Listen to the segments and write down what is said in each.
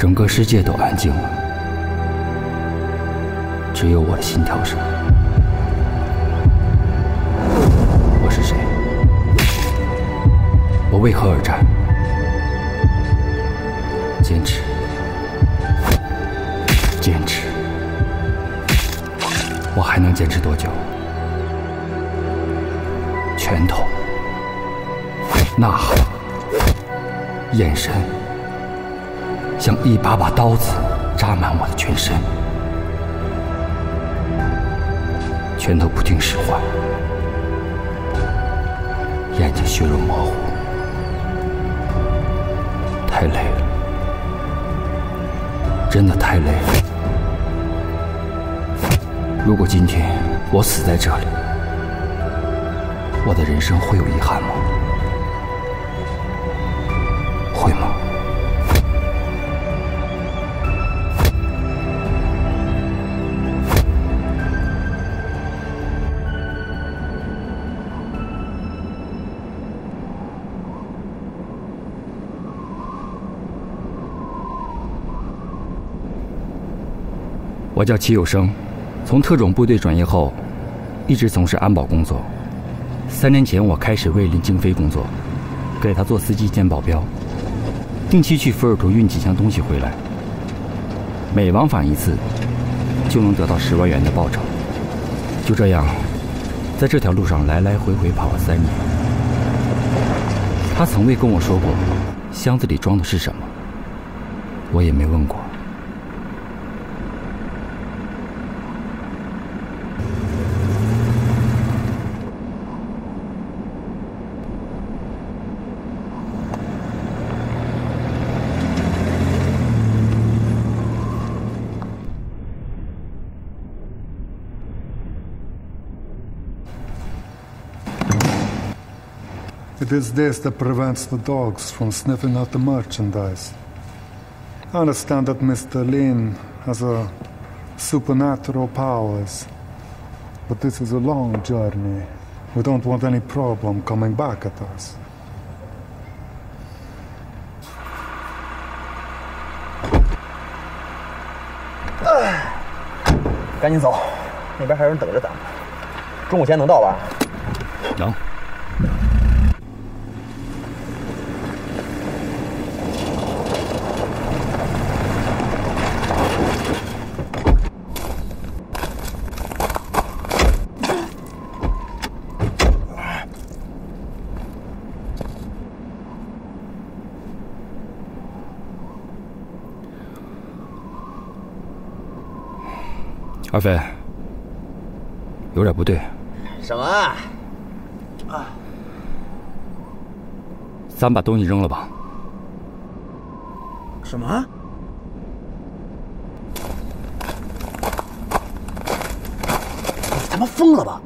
整个世界都安静了，只有我的心跳声。我是谁？我为何而战？坚持，坚持，我还能坚持多久？拳头，呐喊，眼神，像一把把刀子扎满我的全身，拳头不听使唤，眼睛血肉模糊，太累了，真的太累了。如果今天我死在这里，我的人生会有遗憾吗？我叫齐有生，从特种部队转业后，一直从事安保工作。三年前，我开始为林京飞工作，给他做司机兼保镖，定期去福尔图运几箱东西回来。每往返一次，就能得到十万元的报酬。就这样，在这条路上来来回回跑了三年。他从未跟我说过箱子里装的是什么，我也没问过。It is this that prevents the dogs from sniffing out the merchandise. I understand that Mr. Lin has a supernatural powers, but this is a long journey. We don't want any problem coming back at us. 赶紧走，那边还有人等着咱们。中午前能到吧？能。 二飞，有点不对。什么啊？咱把东西扔了吧。什么？你他妈疯了吧？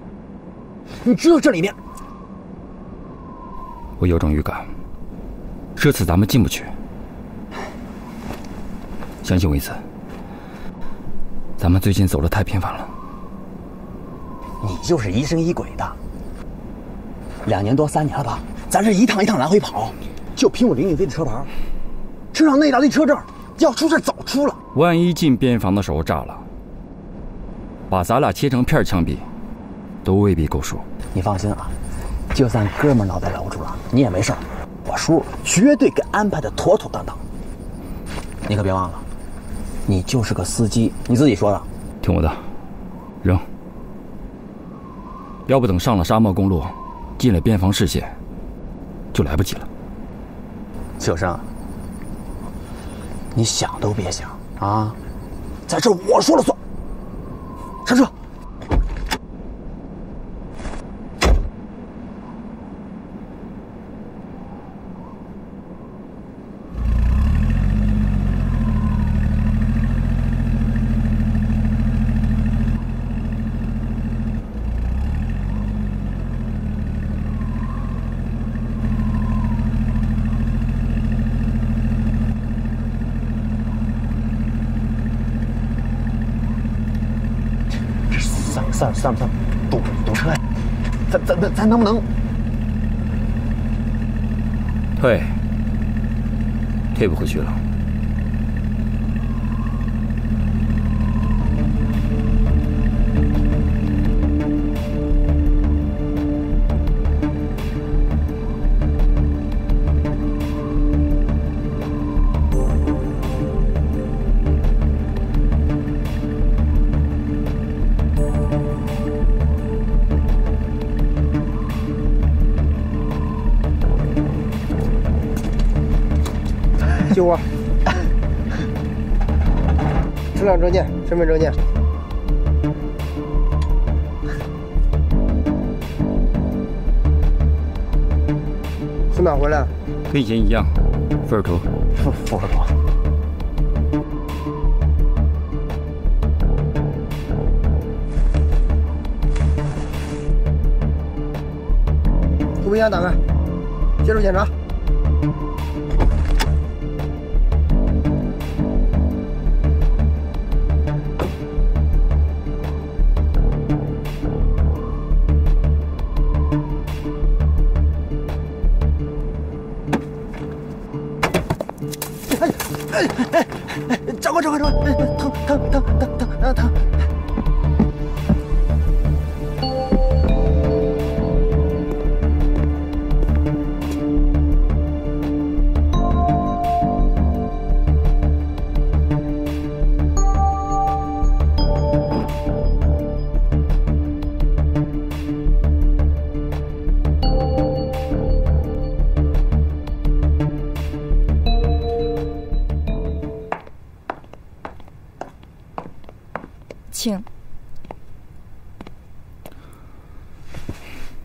你知道这里面？我有种预感，这次咱们进不去。相信我一次。咱们最近走的太频繁了。你就是疑神疑鬼的。两年多三年了吧？咱是一趟一趟来回跑，就凭我林宇飞的车牌，车上那大堆车证，要出事早出了。万一进边防的时候炸了，把咱俩切成片枪毙，都未必够数。你放心啊，就算哥们脑袋留住了，你也没事我叔绝对给安排的妥妥当当。你可别忘了。你就是个司机，你自己说的。听我的，扔。要不等上了沙漠公路，进了边防视线，就来不及了。小生，你想都别想啊！在这我说了算。上车。算了算了算了，堵堵车呀！咱咱咱咱能不能退？退不回去了。车辆证件、身份证件。从哪回来？跟以前一样，富尔图。福福尔图。后备箱打开，接受检查。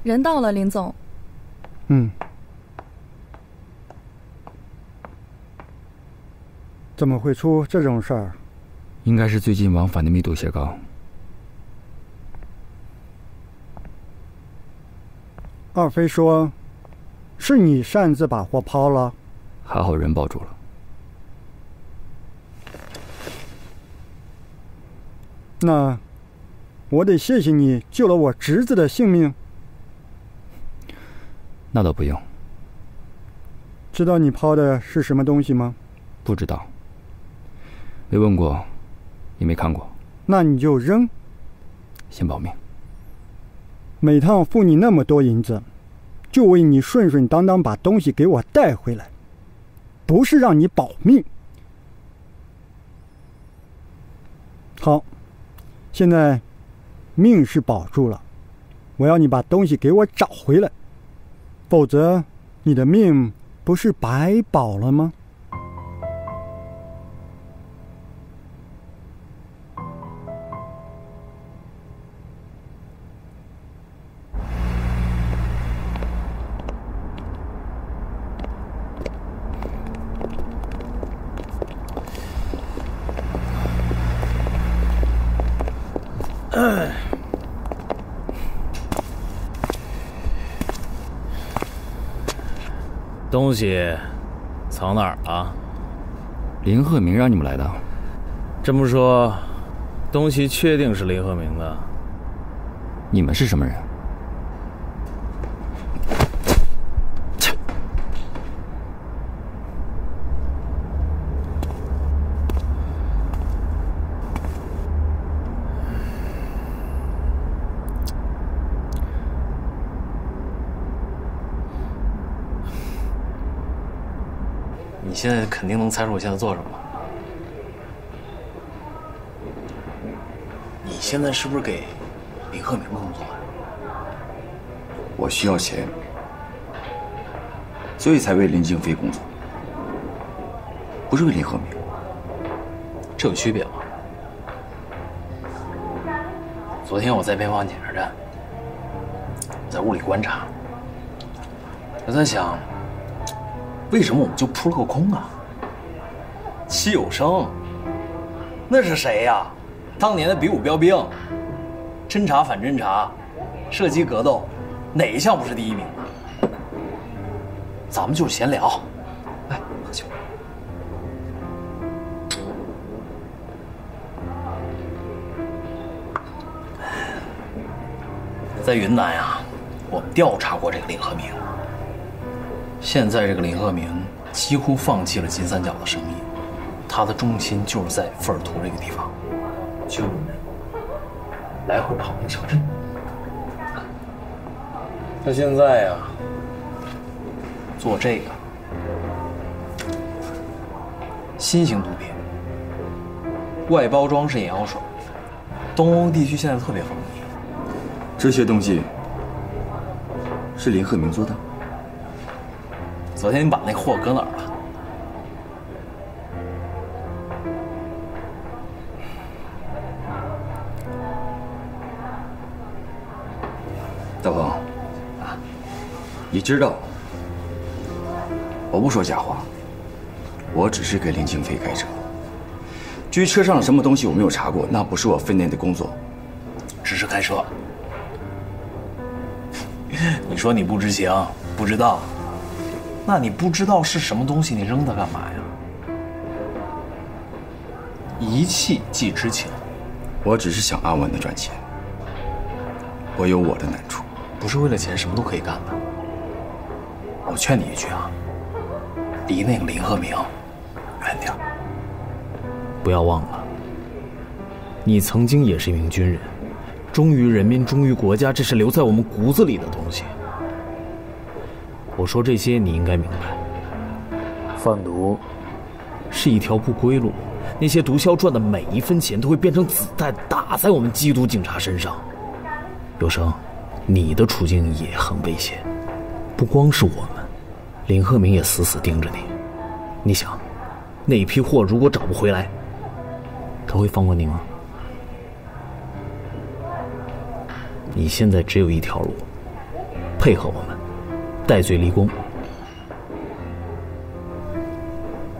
人到了，林总。嗯。怎么会出这种事儿？应该是最近往返的密度些高。二飞说：“是你擅自把货抛了。”还好人保住了。那，我得谢谢你救了我侄子的性命。那倒不用。知道你抛的是什么东西吗？不知道。没问过，也没看过。那你就扔。先保命。每趟付你那么多银子，就为你顺顺当当把东西给我带回来，不是让你保命。好，现在命是保住了，我要你把东西给我找回来，否则你的命不是白保了吗？东西藏哪儿了？林鹤鸣让你们来的。这么说，东西确定是林鹤鸣的？你们是什么人？现在肯定能猜出我现在做什么？你现在是不是给林鹤鸣工作啊？我需要钱，所以才为林静飞工作，不是为林鹤鸣。这有区别吗？昨天我在边防检查站，在屋里观察，我在想，为什么我们就扑了个空啊？戚有生，那是谁呀？当年的比武标兵，侦察反侦察，射击格斗，哪一项不是第一名？咱们就是闲聊，来喝酒。在云南呀，我们调查过这个林和明。现在这个林鹤鸣几乎放弃了金三角的生意，他的重心就是在富尔图这个地方，救人，来回跑那个小镇。他现在呀，做这个新型毒品，外包装是眼药水，东欧地区现在特别风靡。这些东西是林鹤鸣做的。昨天你把那货搁哪儿了？大鹏，啊，你知道，我不说假话，我只是给林清飞开车。至于车上的什么东西，我没有查过，那不是我分内的工作，只是开车。你说你不知情，不知道，那你不知道是什么东西，你扔它干嘛呀？一气即知情，我只是想安稳的赚钱。我有我的难处，不是为了钱什么都可以干的。我劝你一句啊，离那个林鹤鸣远点。不要忘了，你曾经也是一名军人，忠于人民、忠于国家，这是留在我们骨子里的东西。我说这些，你应该明白。贩毒是一条不归路，那些毒枭赚的每一分钱都会变成子弹，打在我们缉毒警察身上。有生，你的处境也很危险，不光是我们，林鹤鸣也死死盯着你。你想，那批货如果找不回来，他会放过你吗？你现在只有一条路，配合我们，戴罪立功。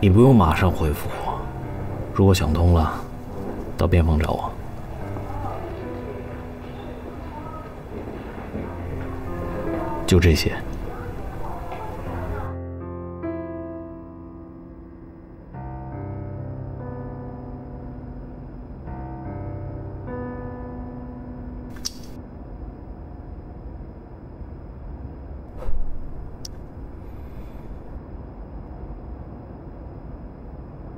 你不用马上回复我，如果想通了，到边防找我。就这些。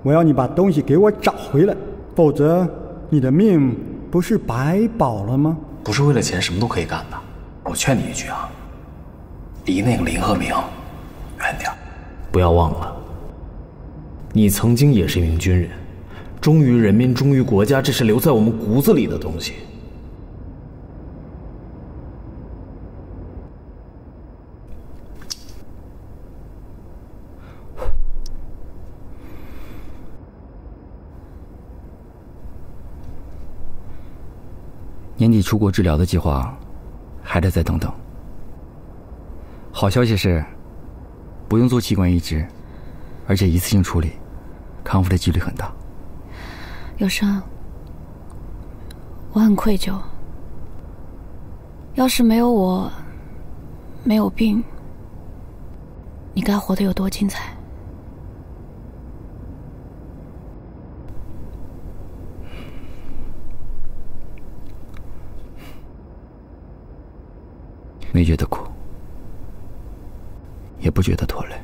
我要你把东西给我找回来，否则你的命不是白保了吗？不是为了钱什么都可以干的。我劝你一句啊，离那个林鹤鸣远点。不要忘了，你曾经也是一名军人，忠于人民、忠于国家，这是留在我们骨子里的东西。年底出国治疗的计划，还得再等等。好消息是，不用做器官移植，而且一次性处理，康复的几率很大。有生，我很愧疚。要是没有我，没有病，你该活得有多精彩？没觉得苦，也不觉得拖累。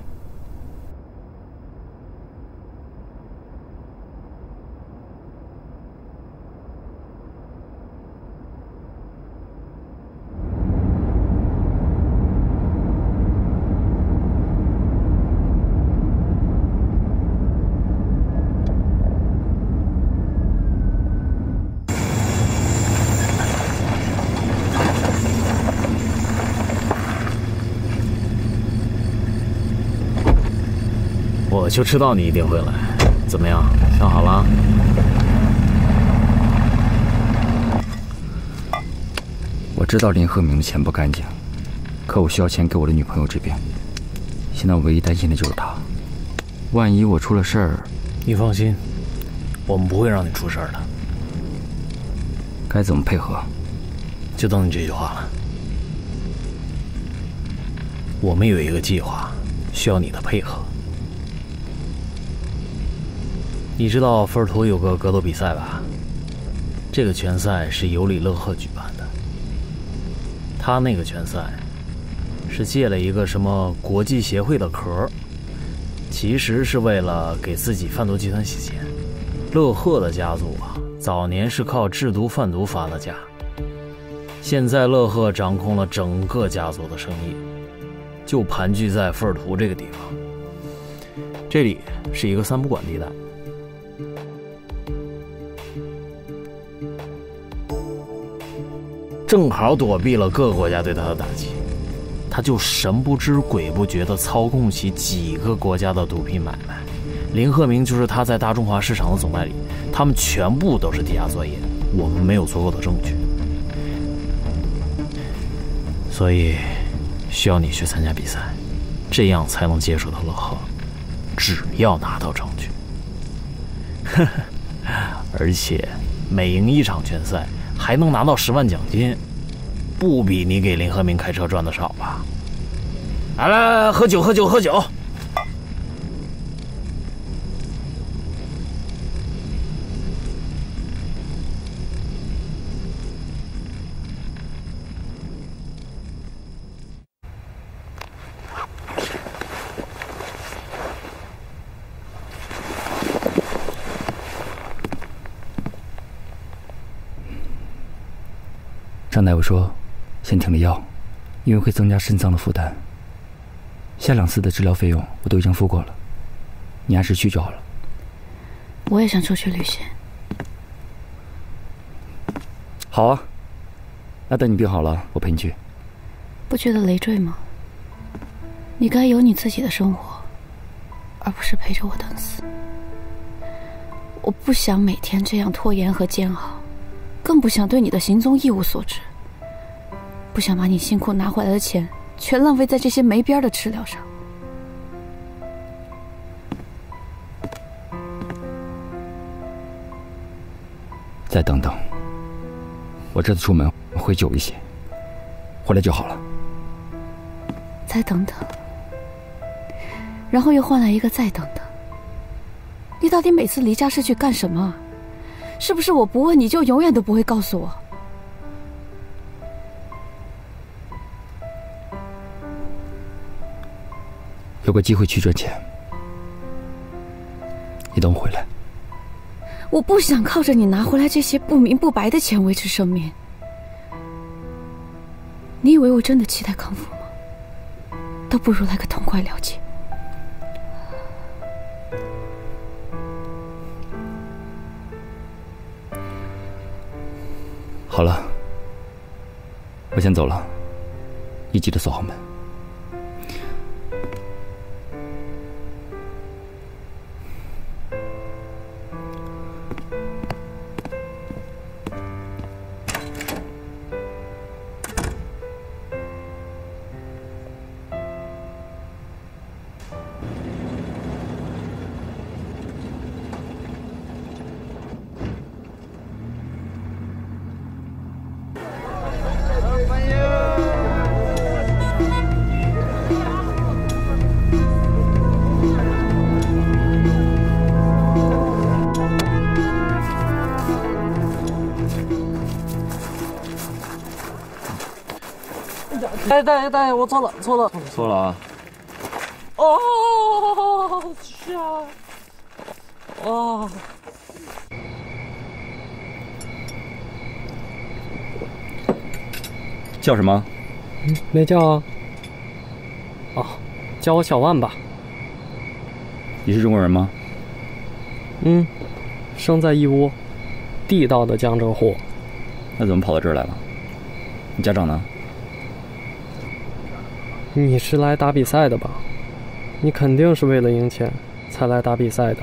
我就知道你一定会来。怎么样，想好了？我知道林鹤鸣的钱不干净，可我需要钱给我的女朋友治病。现在我唯一担心的就是她，万一我出了事儿，你放心，我们不会让你出事儿的。该怎么配合？就等你这句话了。我们有一个计划，需要你的配合。你知道菲尔图有个格斗比赛吧？这个拳赛是尤里·勒赫举办的。他那个拳赛是借了一个什么国际协会的壳，其实是为了给自己贩毒集团洗钱。勒赫的家族啊，早年是靠制毒贩毒发的家。现在勒赫掌控了整个家族的生意，就盘踞在菲尔图这个地方。这里是一个三不管地带。正好躲避了各个国家对他的打击，他就神不知鬼不觉地操控起几个国家的毒品买卖。林鹤鸣就是他在大中华市场的总代理，他们全部都是地下作业，我们没有足够的证据，所以需要你去参加比赛，这样才能接触到乐赫。只要拿到证据，呵 呵而且每赢一场拳赛还能拿到十万奖金，不比你给林和明开车赚的少吧？来来来，喝酒喝酒喝酒！张大夫说，先停了药，因为会增加肾脏的负担。下两次的治疗费用我都已经付过了，你按时去就好了。我也想出去旅行。好啊，那等你病好了，我陪你去。不觉得累赘吗？你该有你自己的生活，而不是陪着我等死。我不想每天这样拖延和煎熬，更不想对你的行踪一无所知。不想把你辛苦拿回来的钱全浪费在这些没边的治疗上。再等等，我这次出门会久一些，回来就好了。再等等，然后又换来一个再等等。你到底每次离家是去干什么？是不是我不问你就永远都不会告诉我？有个机会去赚钱，你等我回来。我不想靠着你拿回来这些不明不白的钱维持生命。你以为我真的期待康复吗？倒不如来个痛快了结。好了，我先走了，你记得锁好门。我错了错了错了啊！哦，是啊，哦，叫什么？没叫啊。哦，叫我小万吧。你是中国人吗？嗯，生在义乌，地道的江浙沪。那怎么跑到这儿来了？你家长呢？你是来打比赛的吧？你肯定是为了赢钱才来打比赛的。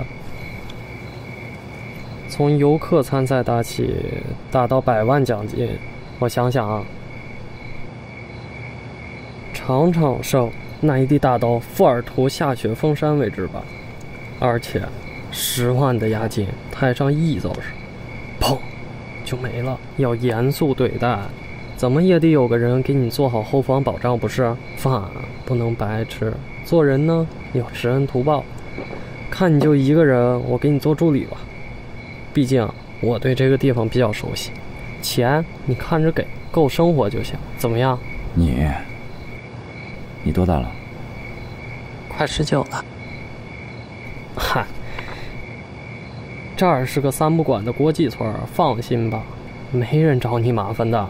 从游客参赛打起，打到百万奖金，我想想啊，场场胜，那也得打到富尔图下雪封山为止吧？而且，十万的押金，台上一走是，砰，就没了。要严肃对待。怎么也得有个人给你做好后方保障，不是？饭不能白吃，做人呢要知恩图报。看你就一个人，我给你做助理吧。毕竟我对这个地方比较熟悉。钱你看着给，够生活就行。怎么样？你，你多大了？快十九了。嗨，这儿是个三不管的国际村，放心吧，没人找你麻烦的。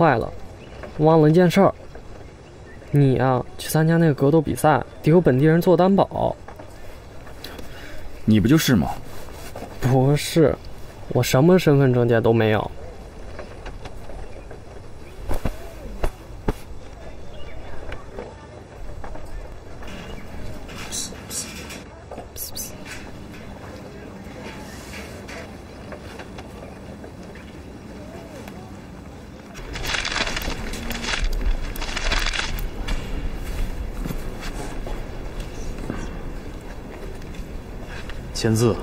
坏了，忘了一件事儿。你呀，去参加那个格斗比赛，得有本地人做担保。你不就是吗？不是，我什么身份证件都没有。签字。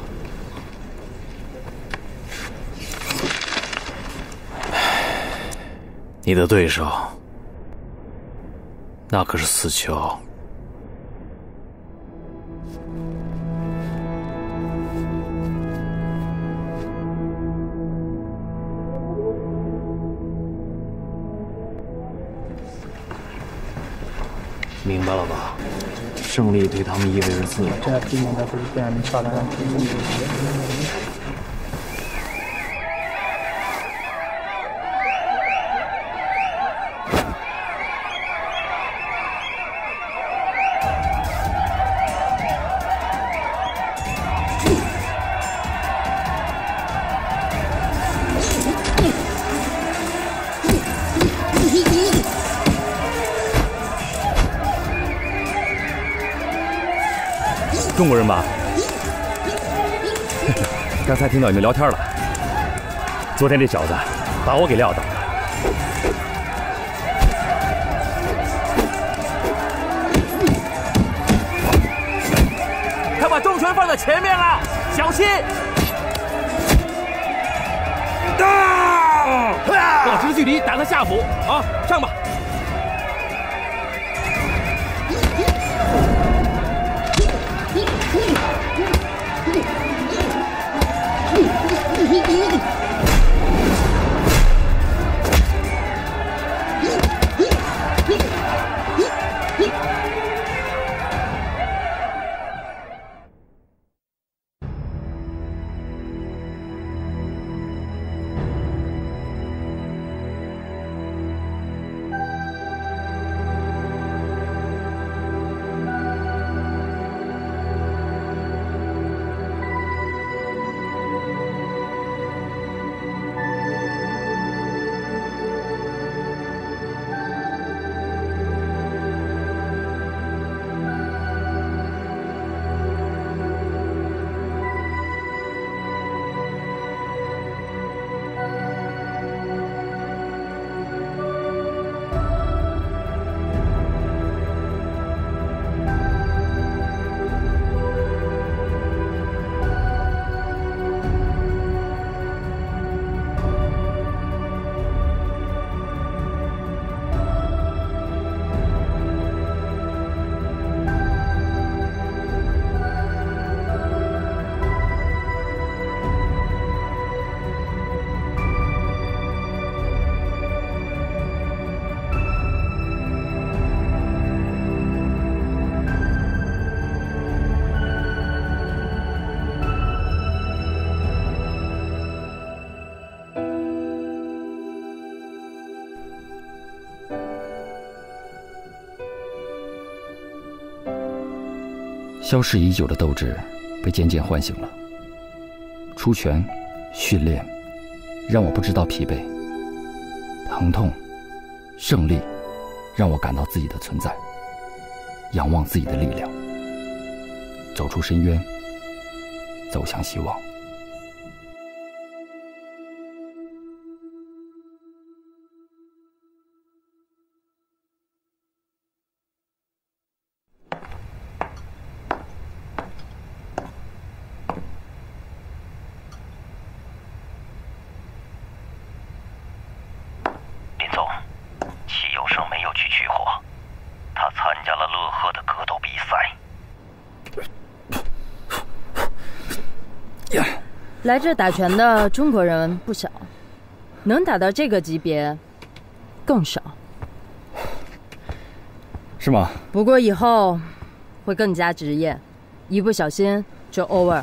你的对手，那可是死囚。明白了吧？胜利对他们意味着自由。中国人吧？刚才听到你们聊天了。昨天这小子把我给撂倒了。他把重拳放在前面了，小心！保持距离，打他下腹啊！上吧！消失已久的斗志被渐渐唤醒了。出拳、训练，让我不知道疲惫。疼痛、胜利，让我感到自己的存在。仰望自己的力量，走出深渊，走向希望。来这打拳的中国人不少，能打到这个级别更少。是吗？不过以后会更加职业，一不小心就 over。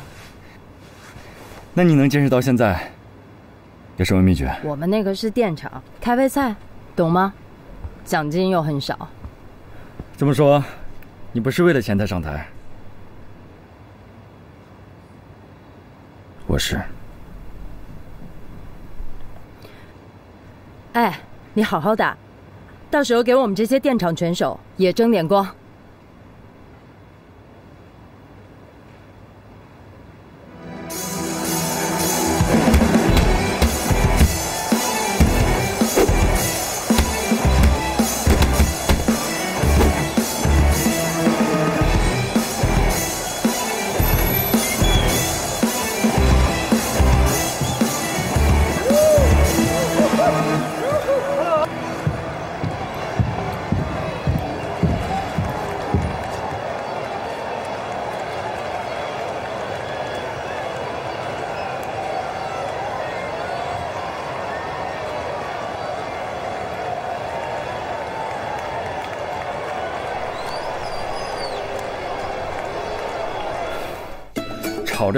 那你能坚持到现在，有什么秘诀？我们那个是电厂，开胃菜，懂吗？奖金又很少。这么说，你不是为了钱才上台？可是。哎，你好好打，到时候给我们这些电厂选手也争点光。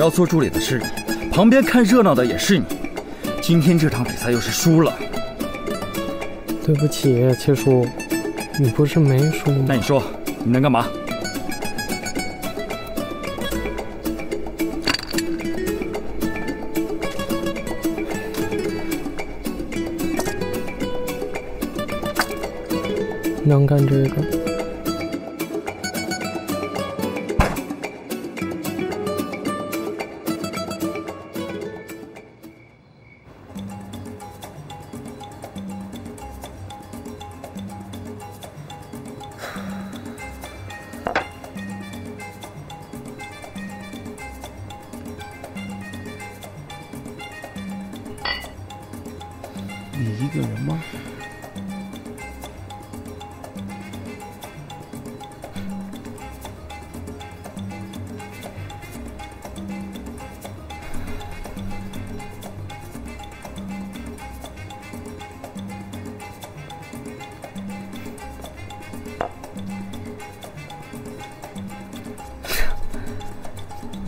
要做助理的是你，旁边看热闹的也是你。今天这场比赛又是输了，对不起，七叔，你不是没输吗？那你说你能干嘛？能干这个。你一个人吗？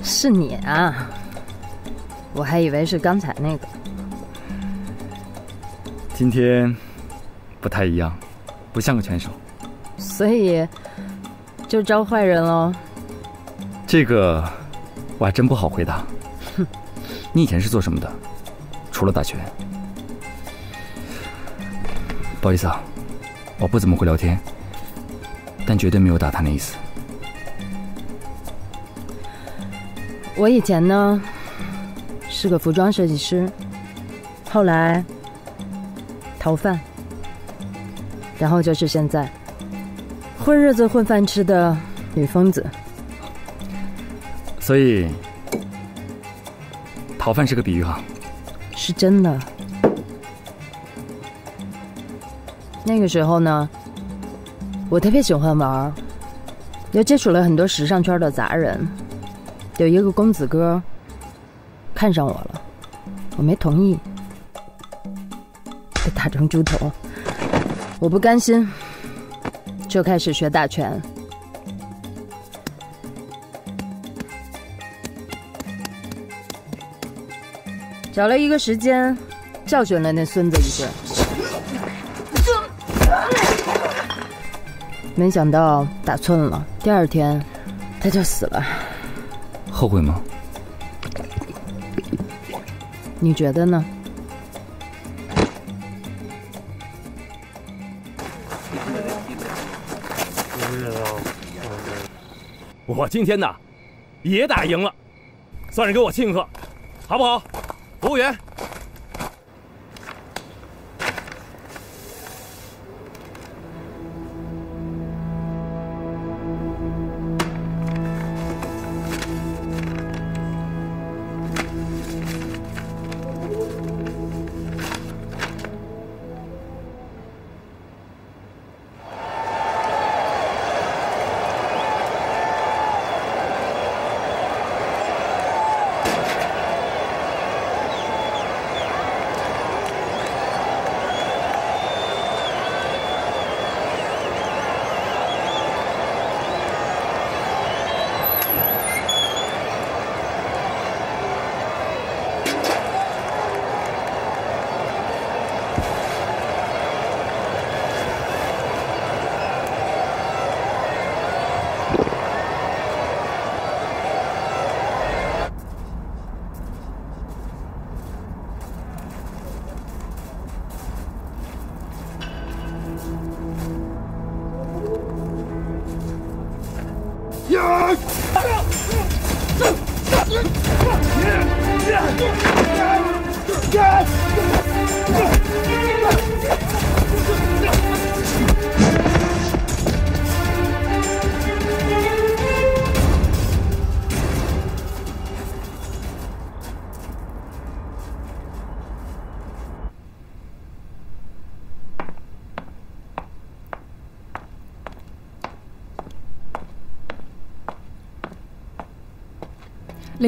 是你啊，我还以为是刚才那个。今天不太一样，不像个拳手。所以就招坏人喽。这个我还真不好回答。哼 你以前是做什么的？除了打拳？不好意思啊，我不怎么会聊天，但绝对没有打探的意思。我以前呢是个服装设计师，后来逃犯，然后就是现在混日子混饭吃的女疯子。所以，逃犯是个比喻哈。是真的。那个时候呢，我特别喜欢玩，又接触了很多时尚圈的杂人。有一个公子哥看上我了，我没同意，被打成猪头。我不甘心，就开始学打拳。找了一个时间，教训了那孙子一顿。没想到打寸了，第二天他就死了。后悔吗？你觉得呢？我今天呢，也打赢了，算是给我庆贺，好不好？服务员。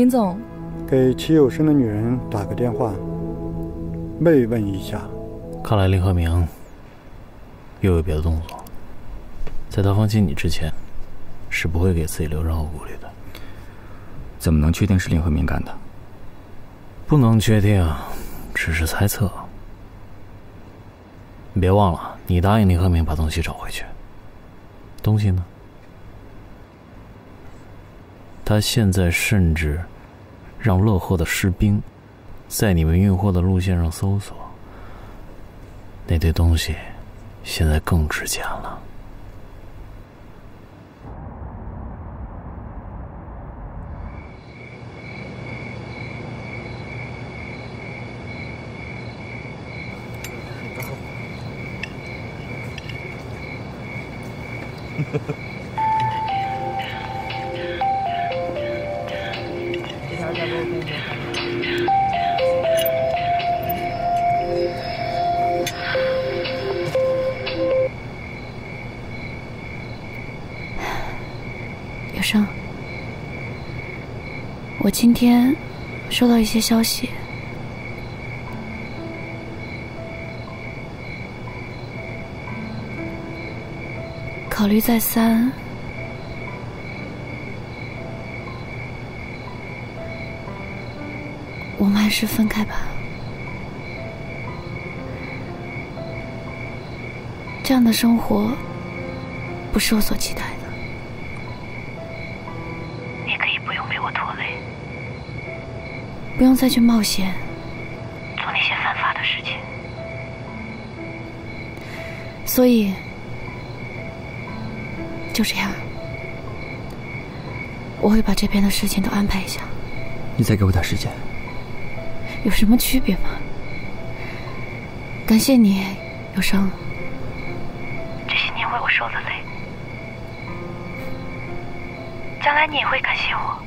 林总，给齐有生的女人打个电话，慰问一下。看来林和明又有别的动作。在他放弃你之前，是不会给自己留任何顾虑的。怎么能确定是林和明干的？不能确定，只是猜测。你别忘了，你答应林和明把东西找回去。东西呢？他现在甚至让乐贺的士兵在你们运货的路线上搜索。那堆东西现在更值钱了。有 收到一些消息，考虑再三，我们还是分开吧。这样的生活不是我所期待的。不用再去冒险，做那些犯法的事情。所以就这样，我会把这边的事情都安排一下。你再给我点时间。有什么区别吗？感谢你，有生。这些年为我受的累，将来你也会感谢我。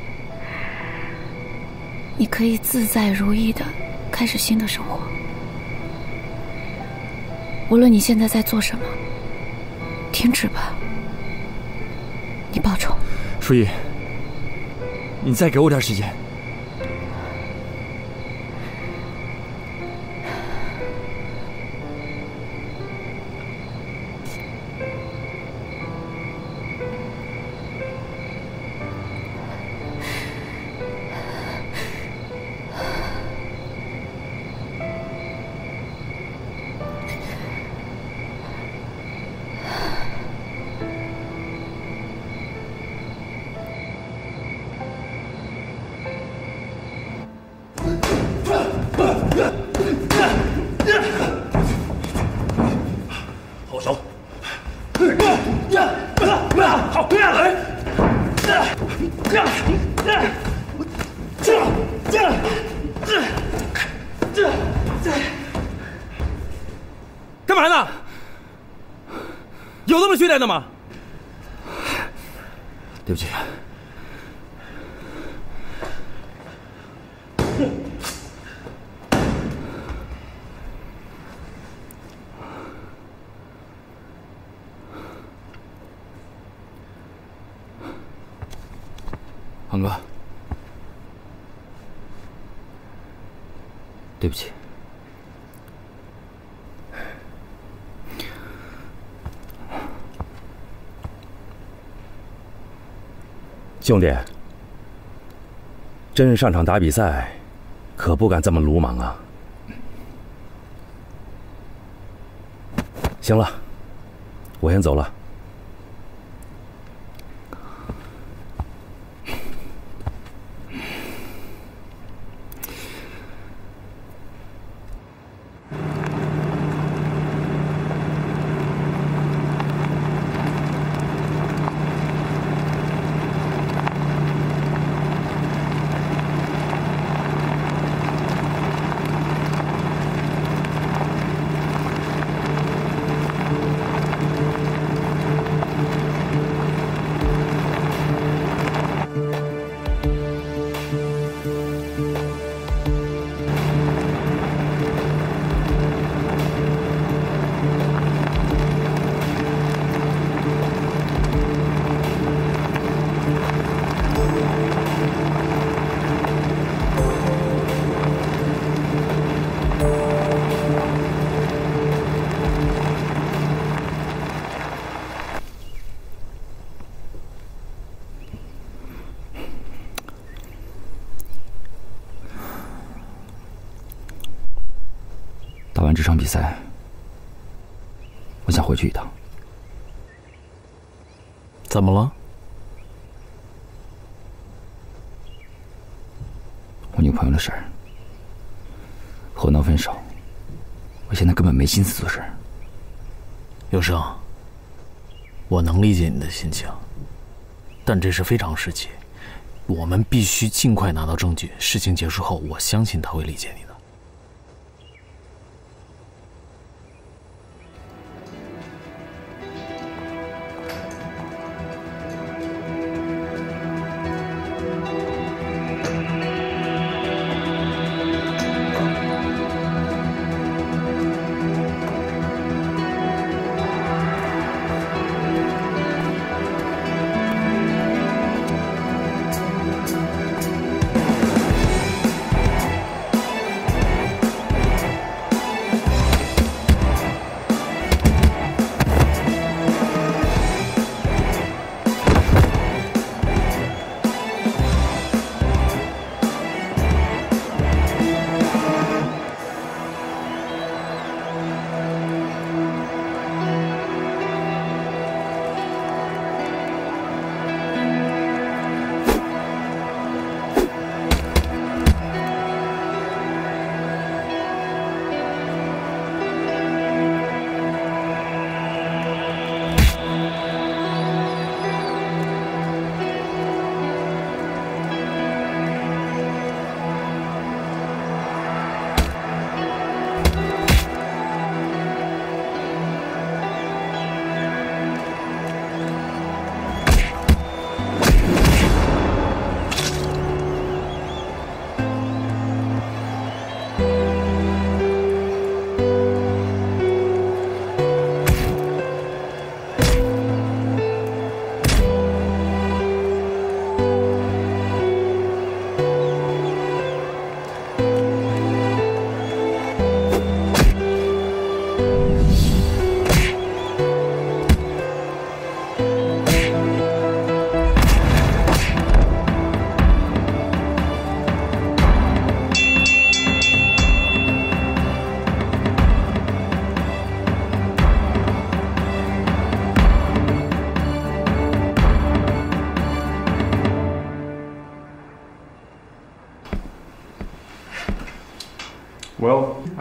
你可以自在如意的开始新的生活。无论你现在在做什么，停止吧。你保重。舒怡，你再给我点时间。兄弟，真是上场打比赛，可不敢这么鲁莽啊！行了，我先走了。比赛，我想回去一趟。怎么了？我女朋友的事儿，和我闹分手，我现在根本没心思做事。有生，我能理解你的心情，但这是非常时期，我们必须尽快拿到证据。事情结束后，我相信他会理解你。的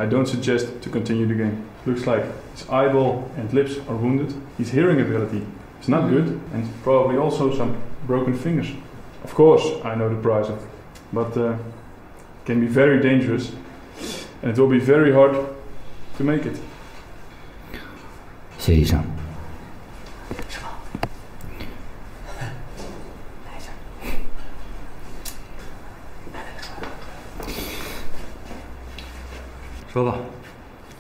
I don't suggest to continue the game. Looks like his eyeball and lips are wounded. His hearing ability is not good, and probably also some broken fingers. Of course, I know the price of, but uh, can be very dangerous, and it will be very hard to make it. 谢医生。 说吧，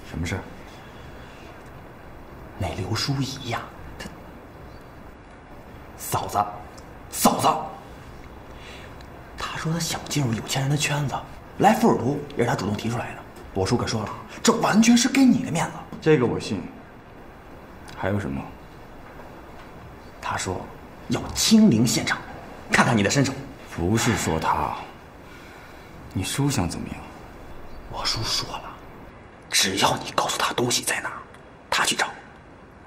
什么事？那刘淑仪呀，她嫂子，嫂子，她说她想进入有钱人的圈子，来富尔图也是她主动提出来的。我叔可说了，这完全是给你的面子。这个我信。还有什么？他说要亲临现场，看看你的身手。不是说他，你叔想怎么样？我叔说了。只要你告诉他东西在哪，他去找，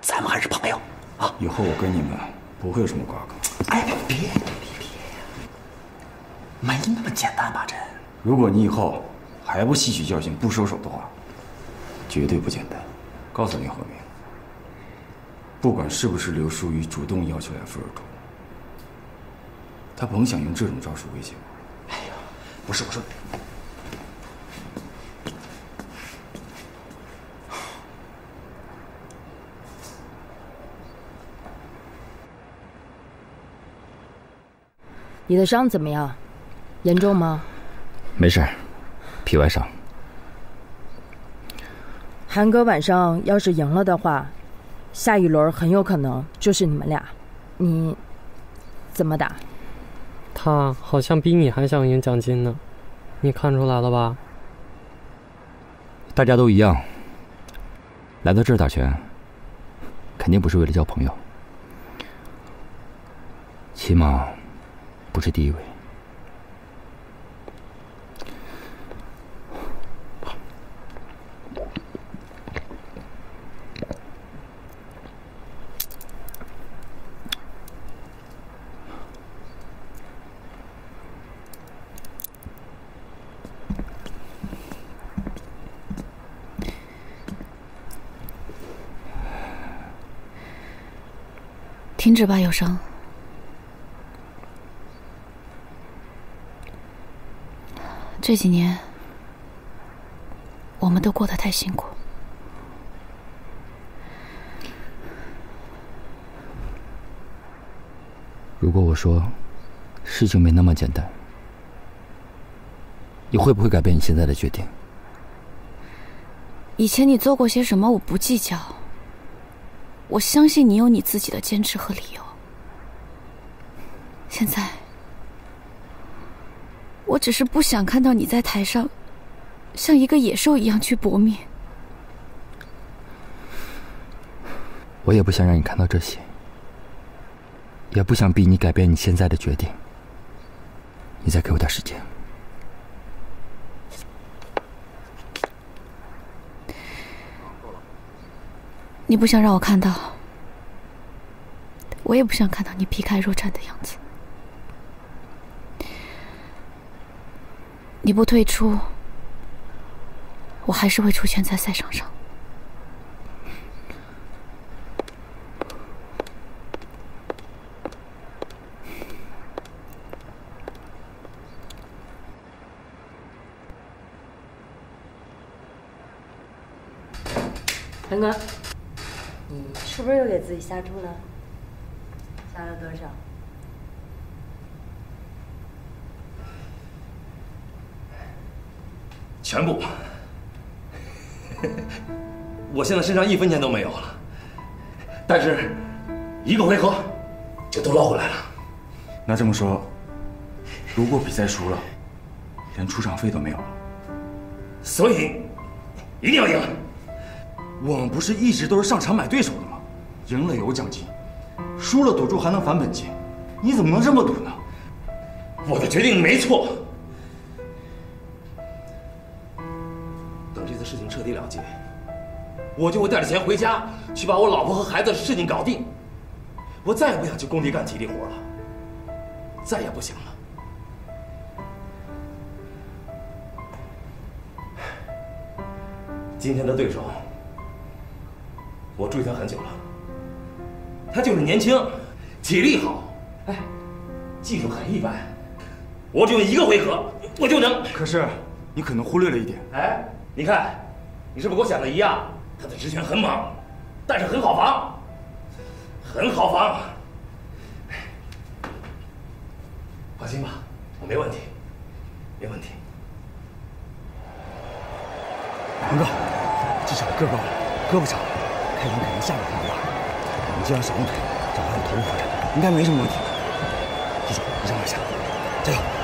咱们还是朋友啊！以后我跟你们不会有什么瓜葛。哎，别别别，没那么简单吧？这，如果你以后还不吸取教训、不收手的话，绝对不简单。告诉你何明，不管是不是刘淑玉主动要求来富尔图，他甭想用这种招数威胁我。哎呀，不是我说。你的伤怎么样？严重吗？没事，皮外伤。韩哥晚上要是赢了的话，下一轮很有可能就是你们俩。你怎么打？他好像比你还想赢奖金呢，你看出来了吧？大家都一样，来到这儿打拳，肯定不是为了交朋友，起码。不是第一位。停止吧，有声。这几年，我们都过得太辛苦。如果我说事情没那么简单，你会不会改变你现在的决定？以前你做过些什么，我不计较。我相信你有你自己的坚持和理由。现在，我只是不想看到你在台上像一个野兽一样去搏命。我也不想让你看到这些，也不想逼你改变你现在的决定。你再给我点时间。你不想让我看到，我也不想看到你皮开肉绽的样子。你不退出，我还是会出现在赛场上。陈哥，你是不是又给自己下注了？下了多少？全部。我现在身上一分钱都没有了，但是一个回合就都捞回来了。那这么说，如果比赛输了，连出场费都没有了。所以一定要赢。我们不是一直都是上场买对手的吗？赢了有奖金，输了赌注还能返本金，你怎么能这么赌呢？我的决定没错。事情彻底了结，我就会带着钱回家，去把我老婆和孩子的事情搞定。我再也不想去工地干体力活了，再也不想了。今天的对手。我注意他很久了，他就是年轻，体力好，哎，技术很一般，我只用一个回合，我就能。可是，你可能忽略了一点。哎，你看，你是不是跟我想的一样？他的直拳很猛，但是很好防，很好防。放心吧，我没问题，没问题。王哥，至少个高，胳膊长。开场肯定下手很大，我们就让小龙腿找他的头回来，应该没什么问题。记住，你让我一下，加油！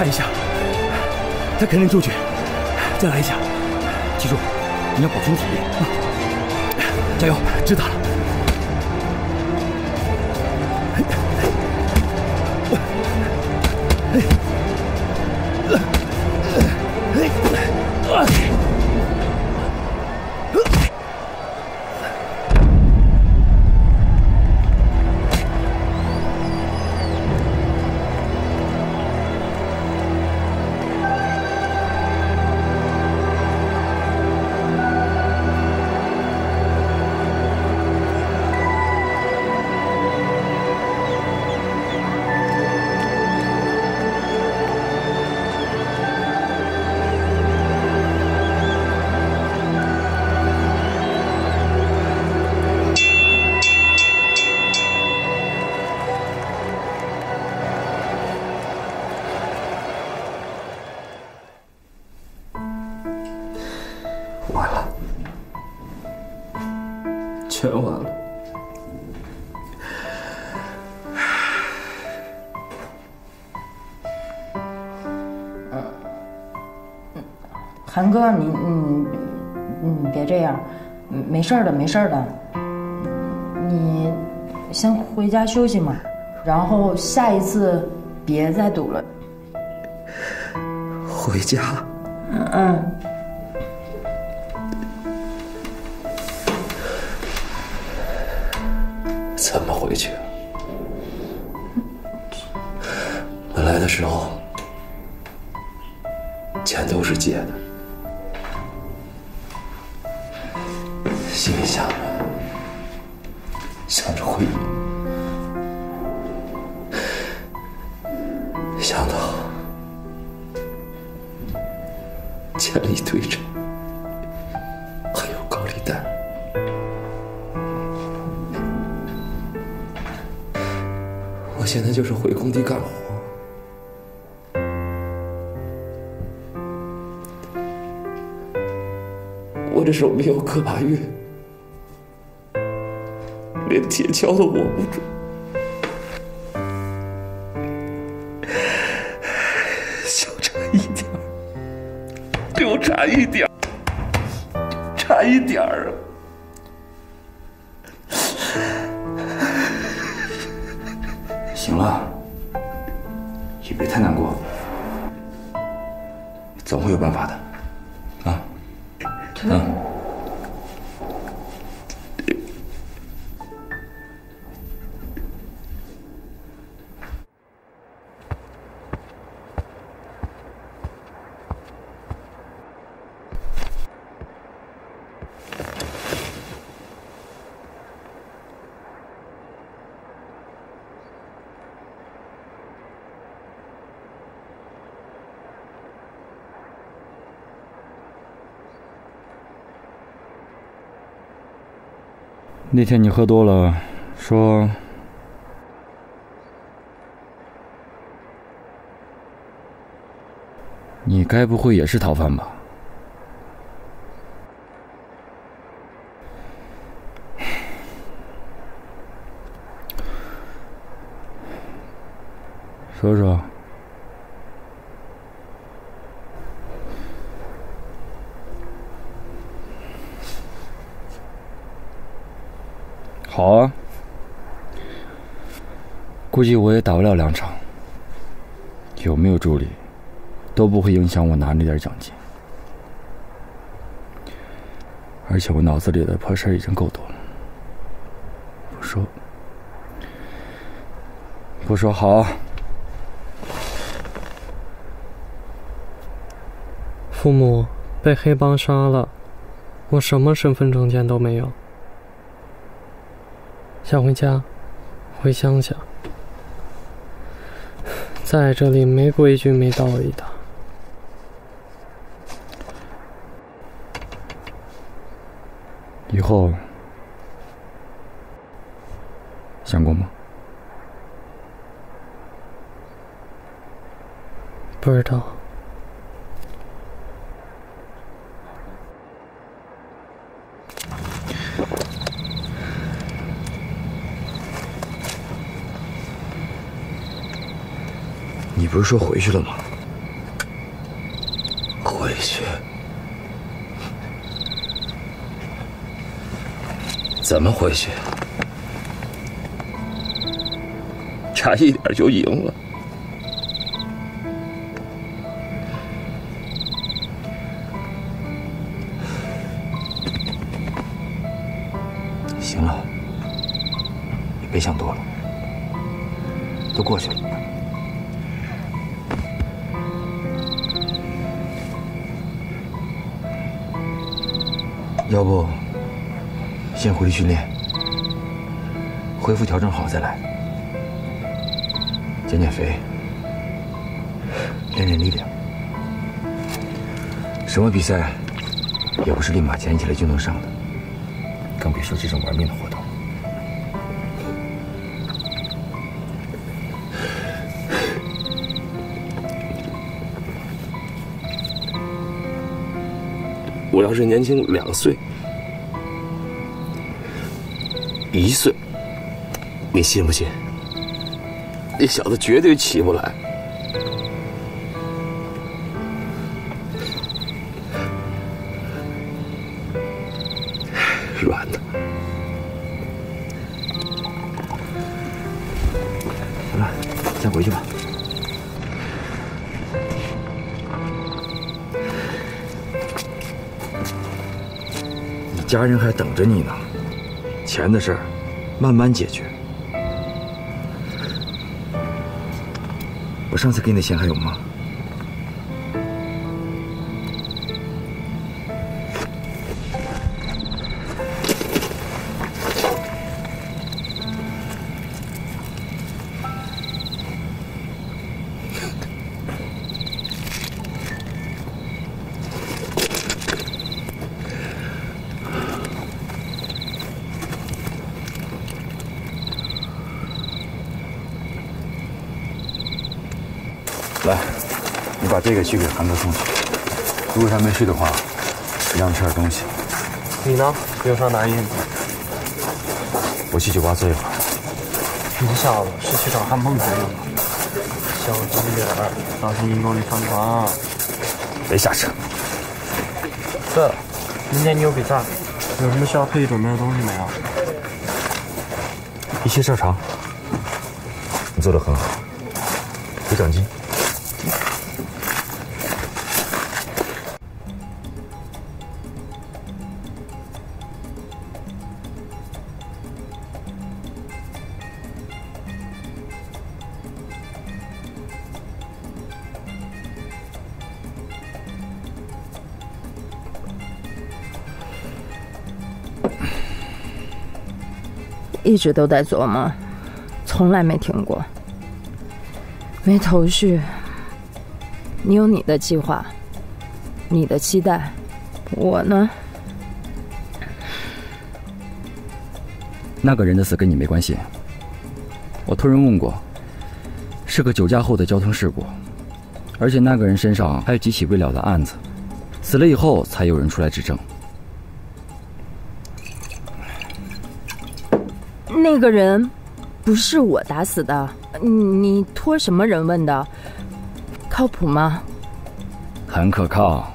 看一下，他肯定出去。再来一下，记住，你要保存体力啊！加油！知道了。韩哥，你你你别这样，没事的，没事的。你先回家休息嘛，然后下一次别再赌了。回家？嗯嗯。那天你喝多了，说你该不会也是逃犯吧？说说。好啊，估计我也打不了两场，有没有助理都不会影响我拿那点奖金。而且我脑子里的破事已经够多了，不说，不说好。父母被黑帮杀了，我什么身份证件都没有。想回家，回乡下，在这里没规矩没道理的。以后想过吗？不知道。不是说回去了吗？回去？怎么回去？差一点就赢了。行了，回去训练，恢复调整好再来，减减肥，练练力量。什么比赛，也不是立马捡起来就能上的，更别说这种玩命的活动。我要是年轻两岁，一岁，你信不信？那小子绝对起不来。软的。好了，先回去吧。你家人还等着你呢，钱的事儿慢慢解决。我上次给你的钱还有吗？如果他没睡的话，你让他吃点东西。你呢？有啥难意吗？我去酒吧坐一会儿。你这小子是去找韩梦去了吗？小心点儿，小心阴沟里翻船。别瞎扯。对了，明天你有比赛，有什么需要特意准备的东西没有？一切正常。你做的很好，有奖金。一直都在琢磨，从来没停过，没头绪。你有你的计划，你的期待，我呢？那个人的死跟你没关系。我托人问过，是个酒驾后的交通事故，而且那个人身上还有几起未了的案子，死了以后才有人出来指证。那个人不是我打死的，你托什么人问的？靠谱吗？很可靠。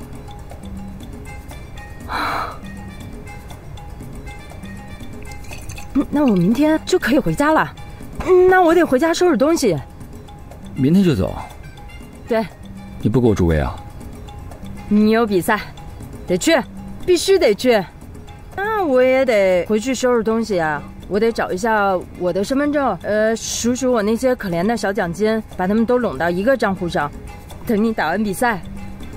那我明天就可以回家了。那我得回家收拾东西。明天就走？对。你不给我助威啊？你有比赛，得去，必须得去。那我也得回去收拾东西啊。我得找一下我的身份证，呃，数数我那些可怜的小奖金，把他们都拢到一个账户上。等你打完比赛，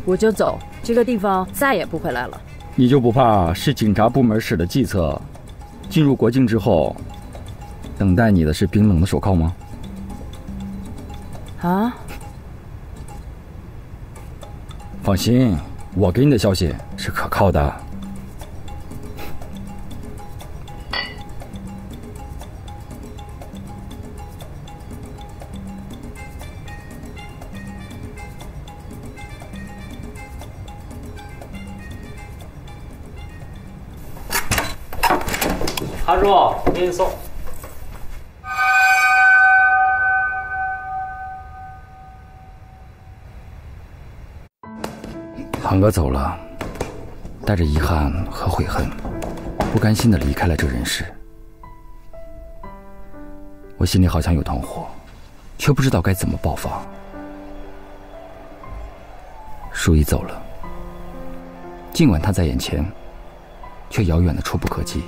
我就走，这个地方再也不回来了。你就不怕是警察部门使的计策？进入国境之后，等待你的是冰冷的手铐吗？啊？放心，我给你的消息是可靠的。韩哥走了，带着遗憾和悔恨，不甘心的离开了这人世。我心里好像有团火，却不知道该怎么爆发。舒怡走了，尽管他在眼前，却遥远的触不可及。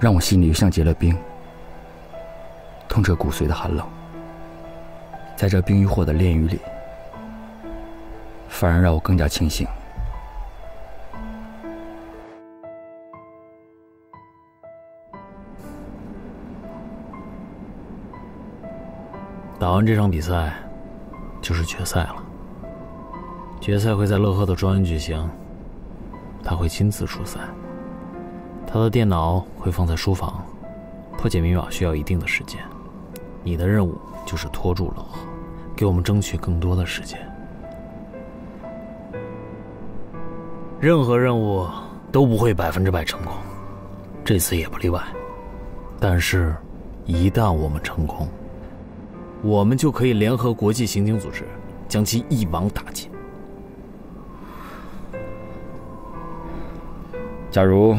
让我心里像结了冰，痛彻骨髓的寒冷。在这冰与火的炼狱里，反而让我更加清醒。打完这场比赛，就是决赛了。决赛会在乐呵的庄园举行，他会亲自出赛。他的电脑会放在书房，破解密码需要一定的时间。你的任务就是拖住老何，给我们争取更多的时间。任何任务都不会百分之百成功，这次也不例外。但是，一旦我们成功，我们就可以联合国际刑警组织，将其一网打尽。假如，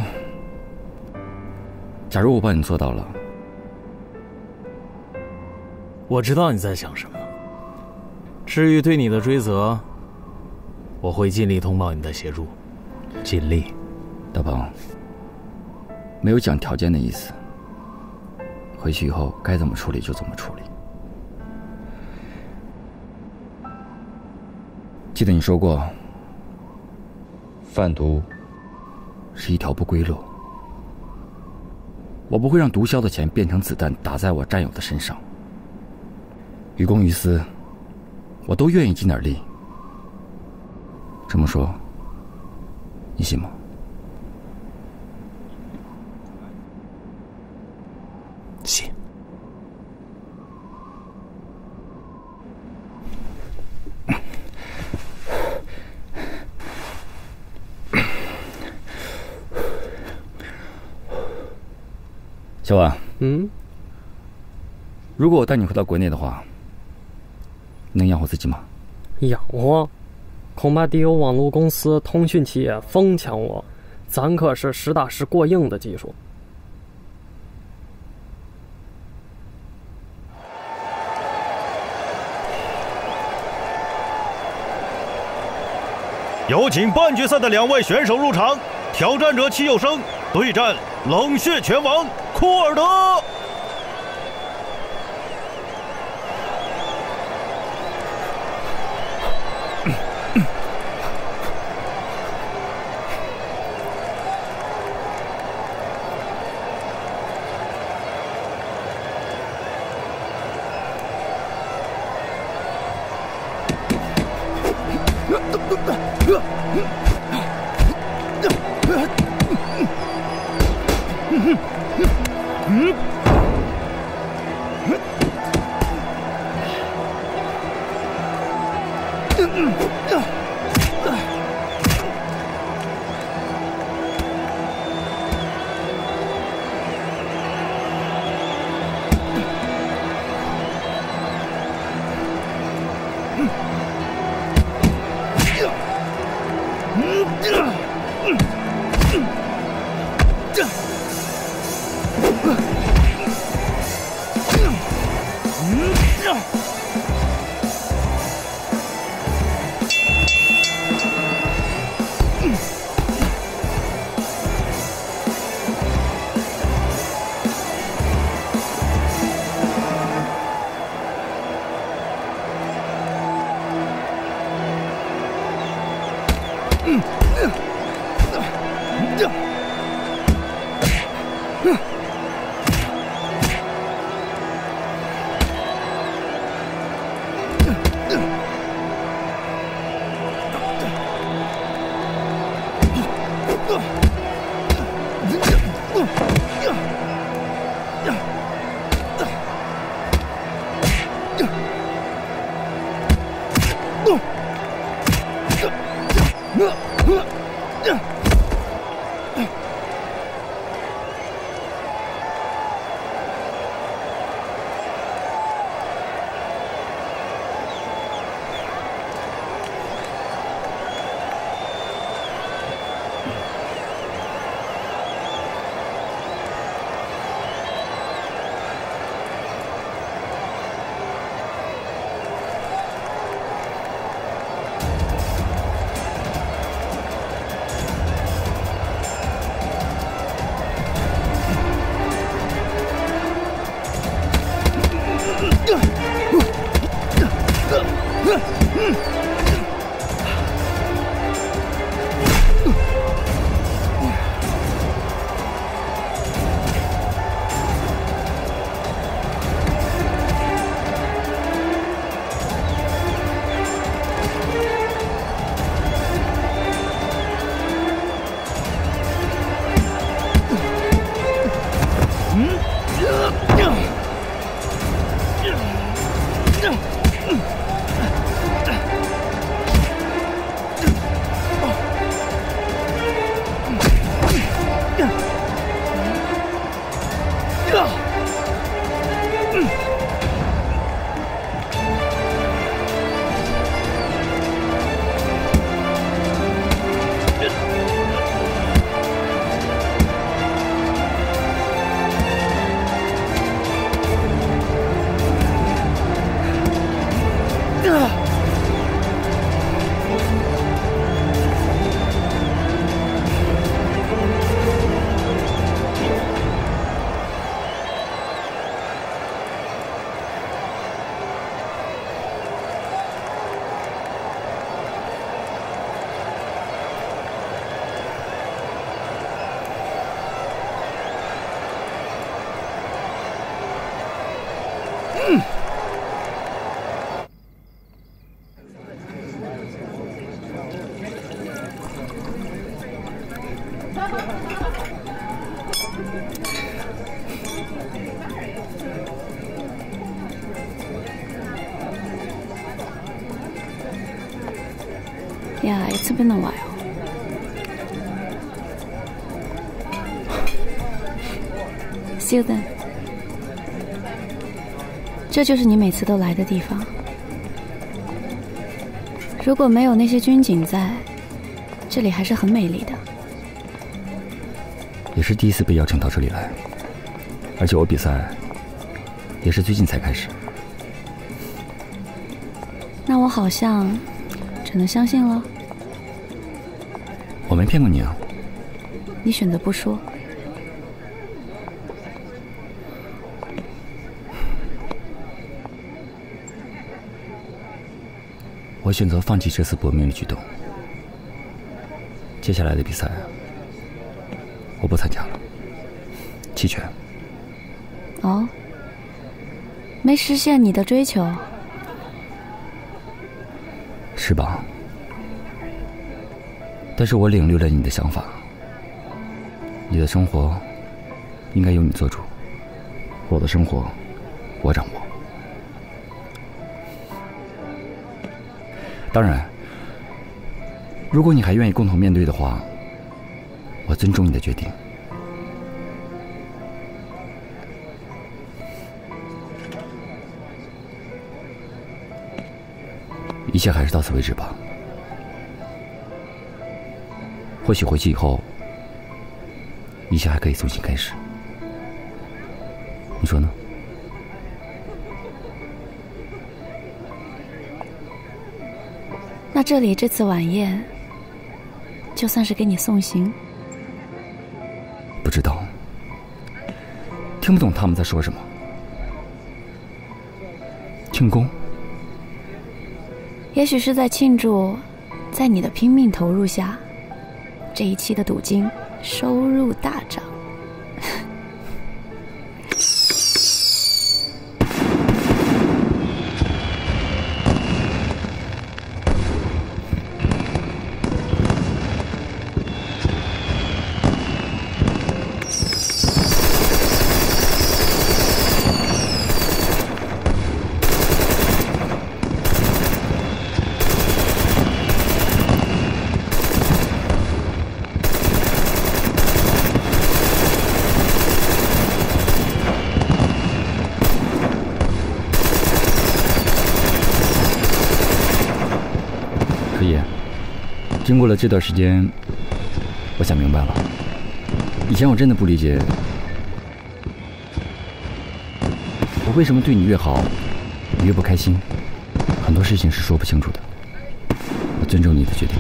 假如我帮你做到了，我知道你在想什么。至于对你的追责，我会尽力通报你的协助，尽力。大鹏，没有讲条件的意思。回去以后该怎么处理就怎么处理。记得你说过，贩毒是一条不归路。我不会让毒枭的钱变成子弹打在我战友的身上。于公于私，我都愿意尽点力。这么说，你信吗？信。小婉，嗯，如果我带你回到国内的话，能养活自己吗？养活，恐怕得有网络公司、通讯企业疯抢我，咱可是实打实过硬的技术。有请半决赛的两位选手入场，挑战者齐有生对战冷血拳王库尔德。Been a while. See you then. 这就是你每次都来的地方。如果没有那些军警在，这里还是很美丽的。也是第一次被邀请到这里来，而且我比赛也是最近才开始。那我好像只能相信了。骗过你啊。你选择不说。我选择放弃这次搏命的举动。接下来的比赛，我不参加了。弃权。哦，没实现你的追求，但是我领略了你的想法。你的生活应该由你做主，我的生活我掌握。当然，如果你还愿意共同面对的话，我尊重你的决定。一切还是到此为止吧。或许回去以后，一切还可以重新开始。你说呢？那这里这次晚宴，就算是给你送行。不知道，听不懂他们在说什么。庆功？也许是在庆祝，在你的拼命投入下，这一期的赌金收入大涨。可以。过了这段时间，我想明白了。以前我真的不理解，我为什么对你越好，你越不开心。很多事情是说不清楚的。我尊重你的决定。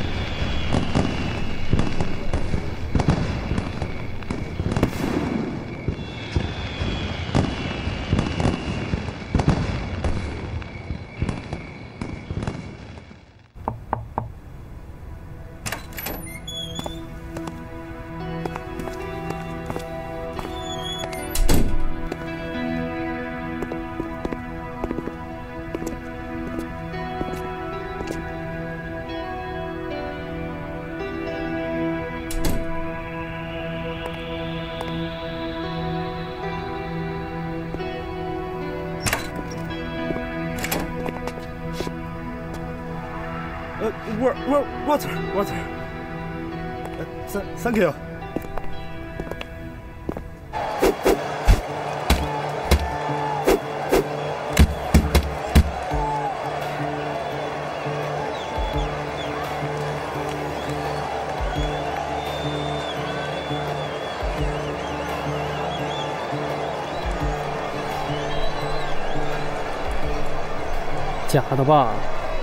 的吧？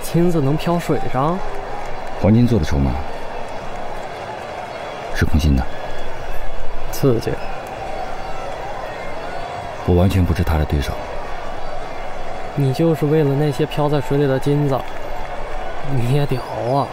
金子能漂水上？黄金做的筹码是空心的，刺激。我完全不是他的对手。你就是为了那些漂在水里的金子，你也屌啊！